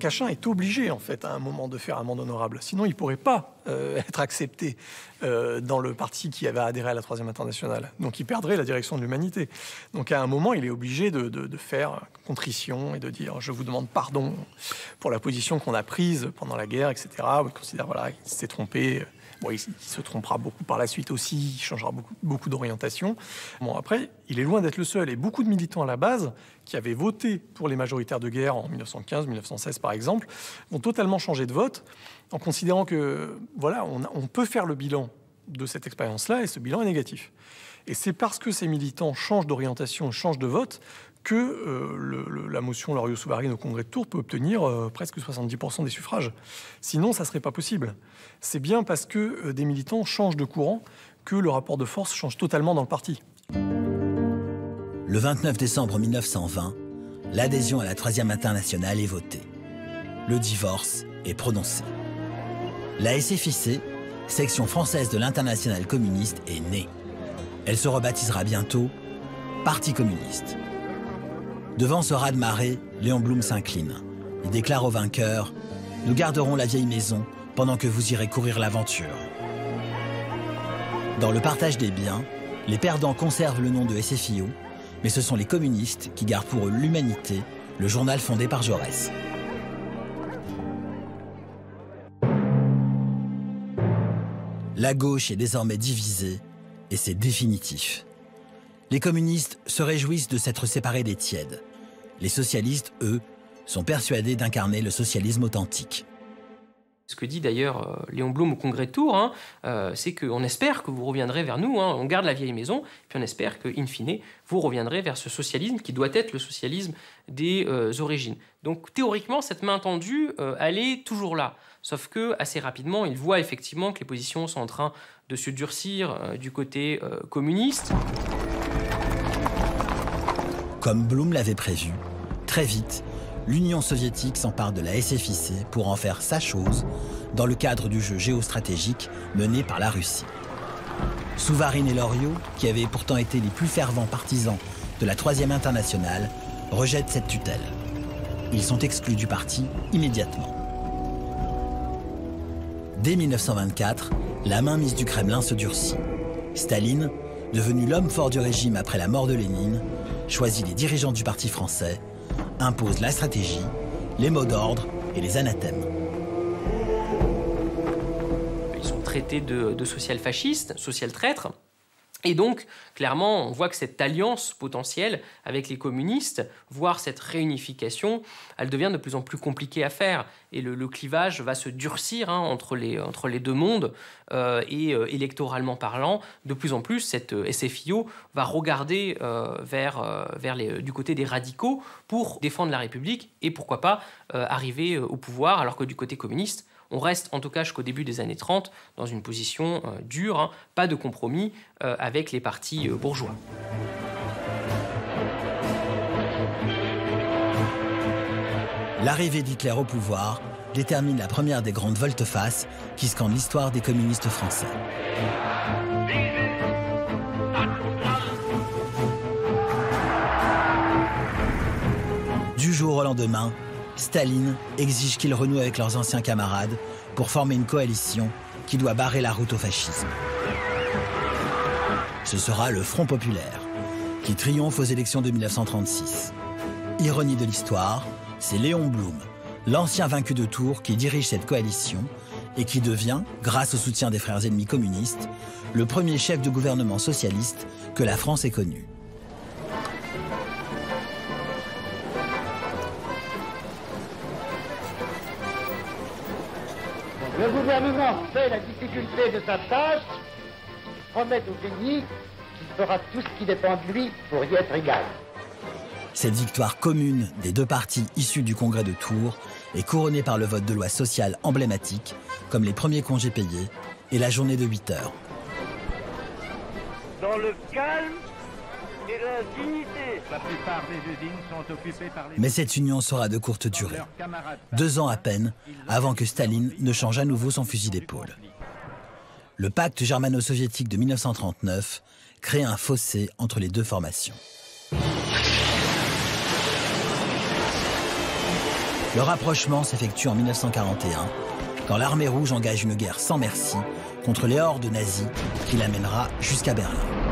Cachin est obligé, en fait, à un moment de faire un monde honorable. Sinon, il ne pourrait pas euh, être accepté euh, dans le parti qui avait adhéré à la Troisième Internationale. Donc, il perdrait la direction de l'humanité. Donc, à un moment, il est obligé de, de, faire contrition et de dire Je vous demande pardon pour la position qu'on a prise pendant la guerre, etc. il considère voilà, qu'il s'est trompé il, se trompera beaucoup par la suite aussi, il changera beaucoup, d'orientation. Bon, après, il est loin d'être le seul. Et beaucoup de militants à la base, qui avaient voté pour les majoritaires de guerre en 1915, 1916 par exemple, vont totalement changer de vote en considérant que, voilà, on, peut faire le bilan de cette expérience-là et ce bilan est négatif. Et c'est parce que ces militants changent d'orientation, changent de vote, que euh, la motion Loriot-Souvarine au Congrès de Tours peut obtenir euh, presque 70% des suffrages. Sinon, ça ne serait pas possible. C'est bien parce que euh, des militants changent de courant que le rapport de force change totalement dans le parti. Le 29 décembre 1920, l'adhésion à la Troisième Internationale est votée. Le divorce est prononcé. La SFIC, section française de l'Internationale communiste, est née. Elle se rebaptisera bientôt Parti communiste. Devant ce raz-de-marée, Léon Blum s'incline. Il déclare au vainqueur Nous garderons la vieille maison pendant que vous irez courir l'aventure. Dans le partage des biens, les perdants conservent le nom de SFIO, mais ce sont les communistes qui gardent pour eux l'humanité, le journal fondé par Jaurès. La gauche est désormais divisée et c'est définitif. Les communistes se réjouissent de s'être séparés des tièdes. Les socialistes, eux, sont persuadés d'incarner le socialisme authentique. Ce que dit d'ailleurs euh, Léon Blum au congrès de Tours, hein, euh, c'est qu'on espère que vous reviendrez vers nous, hein. on garde la vieille maison, puis on espère que, in fine, vous reviendrez vers ce socialisme qui doit être le socialisme des euh, origines. Donc théoriquement, cette main tendue, elle est toujours là. Sauf que assez rapidement, il voit effectivement que les positions sont en train de se durcir du côté communiste. Comme Blum l'avait prévu, très vite, l'Union soviétique s'empare de la SFIC pour en faire sa chose, dans le cadre du jeu géostratégique mené par la Russie. Souvarine et Loriot, qui avaient pourtant été les plus fervents partisans de la Troisième Internationale, rejettent cette tutelle. Ils sont exclus du parti immédiatement. Dès 1924, la mainmise du Kremlin se durcit. Staline, devenu l'homme fort du régime après la mort de Lénine, choisit les dirigeants du parti français, impose la stratégie, les mots d'ordre et les anathèmes. Ils sont traités de, social-fascistes, social-traîtres. Et donc, clairement, on voit que cette alliance potentielle avec les communistes, voire cette réunification, elle devient de plus en plus compliquée à faire. Et le, clivage va se durcir hein, entre, les, entre les deux mondes. Euh, et euh, électoralement parlant, de plus en plus, cette euh, SFIO va regarder vers, vers les, du côté des radicaux pour défendre la République et pourquoi pas arriver au pouvoir, alors que du côté communiste, on reste, en tout cas jusqu'au début des années 30, dans une position euh, dure, hein. pas de compromis euh, avec les partis euh, bourgeois. L'arrivée d'Hitler au pouvoir détermine la première des grandes volte-face qui scandent l'histoire des communistes français. Du jour au lendemain, Staline exige qu'ils renouent avec leurs anciens camarades pour former une coalition qui doit barrer la route au fascisme. Ce sera le Front populaire, qui triomphe aux élections de 1936. Ironie de l'histoire, c'est Léon Blum, l'ancien vaincu de Tours, qui dirige cette coalition et qui devient, grâce au soutien des frères ennemis communistes, le premier chef de gouvernement socialiste que la France ait connu. Gouvernement fait la difficulté de sa tâche, promet au pays qu'il fera tout ce qui dépend de lui pour y être égal. Cette victoire commune des deux partis issus du congrès de Tours est couronnée par le vote de lois sociales emblématiques, comme les premiers congés payés et la journée de 8 heures. Dans le calme mais cette union sera de courte durée. Deux ans à peine avant que Staline ne change à nouveau son fusil d'épaule. Le pacte germano-soviétique de 1939 crée un fossé entre les deux formations. Le rapprochement s'effectue en 1941, quand l'armée rouge engage une guerre sans merci contre les hordes nazies qui l'amènera jusqu'à Berlin.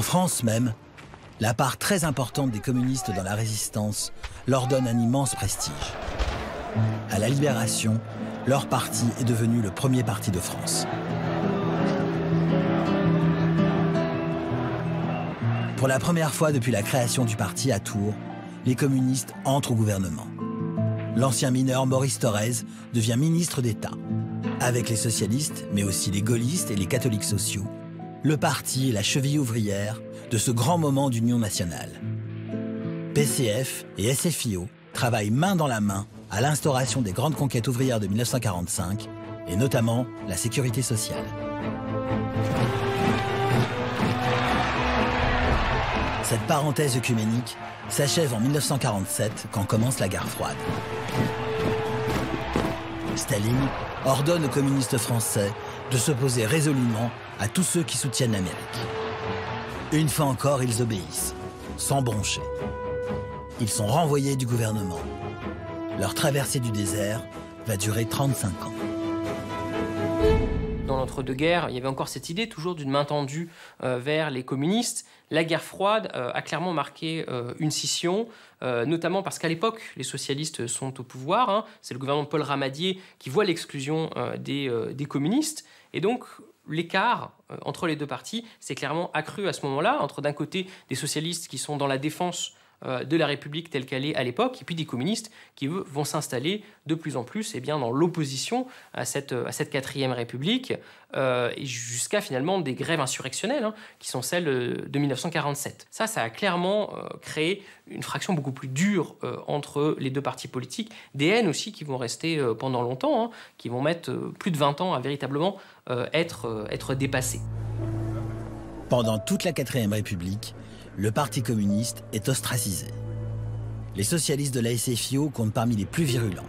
En France même, la part très importante des communistes dans la résistance leur donne un immense prestige. À la Libération, leur parti est devenu le premier parti de France. Pour la première fois depuis la création du parti à Tours, les communistes entrent au gouvernement. L'ancien mineur Maurice Thorez devient ministre d'État. Avec les socialistes, mais aussi les gaullistes et les catholiques sociaux, le parti est la cheville ouvrière de ce grand moment d'union nationale. PCF et SFIO travaillent main dans la main à l'instauration des grandes conquêtes ouvrières de 1945 et notamment la sécurité sociale. Cette parenthèse œcuménique s'achève en 1947 quand commence la guerre froide. Staline ordonne aux communistes français de s'opposer résolument à tous ceux qui soutiennent l'Amérique. Une fois encore, ils obéissent, sans broncher. Ils sont renvoyés du gouvernement. Leur traversée du désert va durer 35 ans. Dans l'entre-deux-guerres, il y avait encore cette idée toujours d'une main tendue euh, vers les communistes. La guerre froide euh, a clairement marqué euh, une scission, notamment parce qu'à l'époque, les socialistes sont au pouvoir. Hein. C'est le gouvernement de Paul Ramadier qui voit l'exclusion des, des communistes. Et donc, l'écart euh, entre les deux partis s'est clairement accru à ce moment-là, entre d'un côté des socialistes qui sont dans la défense de la République telle qu'elle est à l'époque, et puis des communistes qui, vont s'installer de plus en plus eh bien, dans l'opposition à cette, à cette quatrième République, euh, jusqu'à finalement des grèves insurrectionnelles, hein, qui sont celles de 1947. Ça, ça a clairement euh, créé une fraction beaucoup plus dure entre les deux partis politiques, des haines aussi qui vont rester pendant longtemps, hein, qui vont mettre plus de 20 ans à véritablement être, être dépassées. Pendant toute la 4ème République, le Parti communiste est ostracisé. Les socialistes de la SFIO comptent parmi les plus virulents.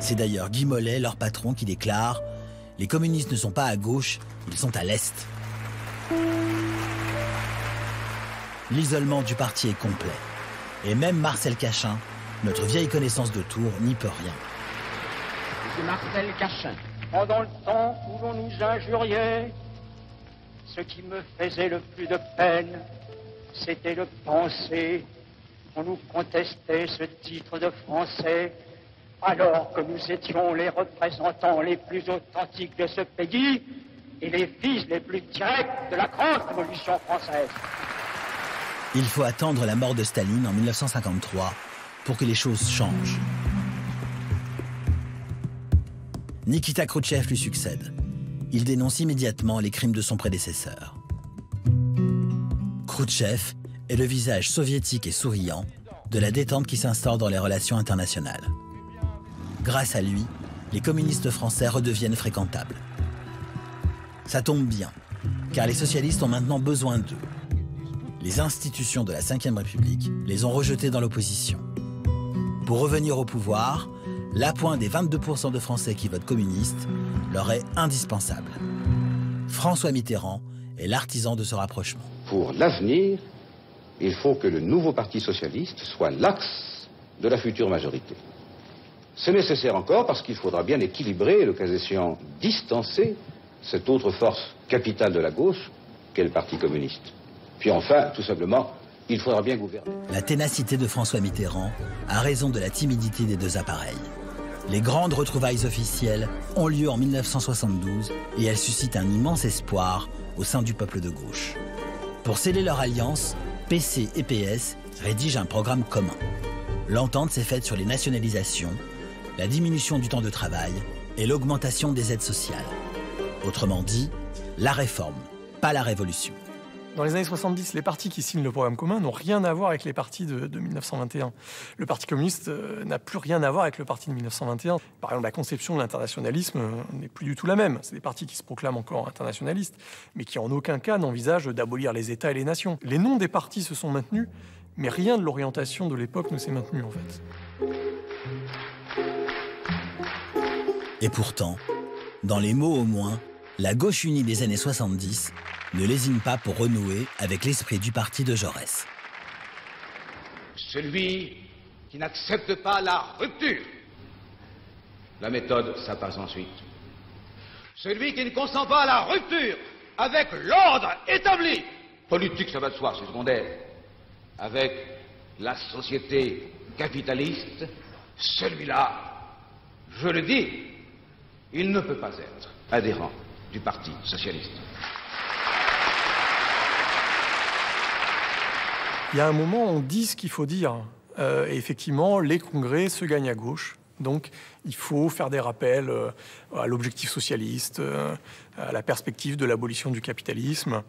C'est d'ailleurs Guy Mollet, leur patron, qui déclare « Les communistes ne sont pas à gauche, ils sont à l'est ». L'isolement du parti est complet. Et même Marcel Cachin, notre vieille connaissance de Tours, n'y peut rien. Monsieur Marcel Cachin, pendant le temps où l'on nous injuriait, ce qui me faisait le plus de peine, c'était de penser qu'on nous contestait ce titre de français, alors que nous étions les représentants les plus authentiques de ce pays et les fils les plus directs de la grande révolution française. Il faut attendre la mort de Staline en 1953 pour que les choses changent. Nikita Khrouchtchev lui succède. Il dénonce immédiatement les crimes de son prédécesseur. Khrouchtchev est le visage soviétique et souriant de la détente qui s'instaure dans les relations internationales. Grâce à lui, les communistes français redeviennent fréquentables. Ça tombe bien, car les socialistes ont maintenant besoin d'eux les institutions de la Ve République les ont rejetés dans l'opposition. Pour revenir au pouvoir, l'appoint des 22% de Français qui votent communiste leur est indispensable. François Mitterrand est l'artisan de ce rapprochement. Pour l'avenir, il faut que le nouveau Parti socialiste soit l'axe de la future majorité. C'est nécessaire encore parce qu'il faudra bien équilibrer le cas échéant, distancer cette autre force capitale de la gauche qu'est le Parti communiste. Puis enfin, tout simplement, il faudra bien gouverner. La ténacité de François Mitterrand a raison de la timidité des deux appareils. Les grandes retrouvailles officielles ont lieu en 1972 et elles suscitent un immense espoir au sein du peuple de gauche. Pour sceller leur alliance, PC et PS rédigent un programme commun. L'entente s'est faite sur les nationalisations, la diminution du temps de travail et l'augmentation des aides sociales. Autrement dit, la réforme, pas la révolution. Dans les années 70, les partis qui signent le programme commun n'ont rien à voir avec les partis de, 1921. Le Parti communiste euh, n'a plus rien à voir avec le parti de 1921. Par exemple, la conception de l'internationalisme euh, n'est plus du tout la même. C'est des partis qui se proclament encore internationalistes, mais qui en aucun cas n'envisagent d'abolir les États et les nations. Les noms des partis se sont maintenus, mais rien de l'orientation de l'époque ne s'est maintenu en fait. Et pourtant, dans les mots au moins, la gauche unie des années 70 ne lésine pas pour renouer avec l'esprit du parti de Jaurès. Celui qui n'accepte pas la rupture. La méthode, ça passe ensuite. Celui qui ne consent pas à la rupture avec l'ordre établi. Politique, ça va de soi, c'est secondaire. Avec la société capitaliste, celui-là, je le dis, il ne peut pas être adhérent du Parti socialiste. Il y a un moment, on dit ce qu'il faut dire. Euh, et effectivement, les congrès se gagnent à gauche. Donc, il faut faire des rappels euh, à l'objectif socialiste, euh, à la perspective de l'abolition du capitalisme.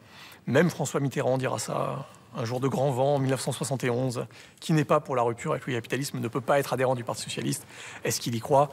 Même François Mitterrand dira ça un jour de grand vent en 1971. Qui n'est pas pour la rupture avec le capitalisme ne peut pas être adhérent du Parti socialiste. Est-ce qu'il y croit?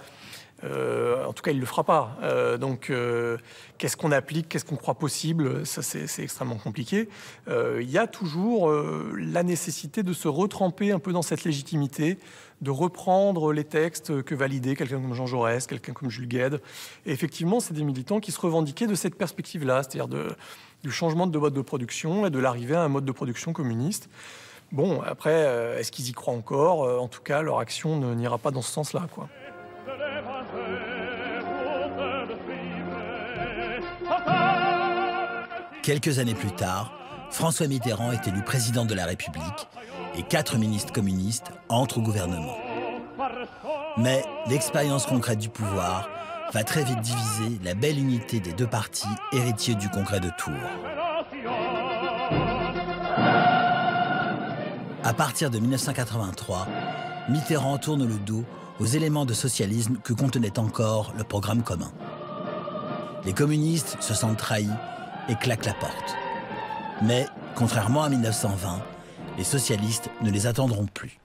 Euh, en tout cas, il ne le fera pas. Euh, donc, euh, qu'est-ce qu'on applique Qu'est-ce qu'on croit possible Ça, c'est extrêmement compliqué. Il y a toujours la nécessité de se retremper un peu dans cette légitimité, de reprendre les textes que validait quelqu'un comme Jean Jaurès, quelqu'un comme Jules Gued. Et effectivement, c'est des militants qui se revendiquaient de cette perspective-là, c'est-à-dire du changement de mode de production et de l'arrivée à un mode de production communiste. Bon, après, est-ce qu'ils y croient encore? En tout cas, leur action n'ira pas dans ce sens-là, quoi. Quelques années plus tard, François Mitterrand est élu président de la République et quatre ministres communistes entrent au gouvernement. Mais l'expérience concrète du pouvoir va très vite diviser la belle unité des deux partis héritiers du congrès de Tours. À partir de 1983, Mitterrand tourne le dos aux éléments de socialisme que contenait encore le programme commun. Les communistes se sentent trahis et claquent la porte. Mais, contrairement à 1920, les socialistes ne les attendront plus.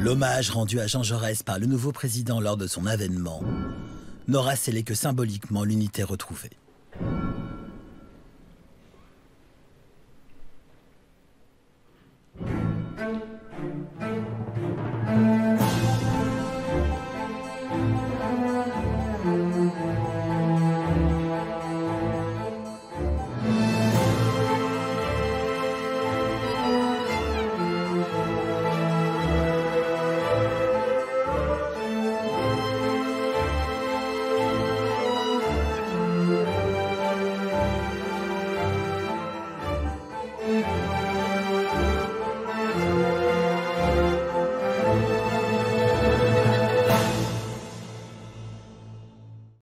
L'hommage rendu à Jean Jaurès par le nouveau président lors de son avènement n'aura scellé que symboliquement l'unité retrouvée.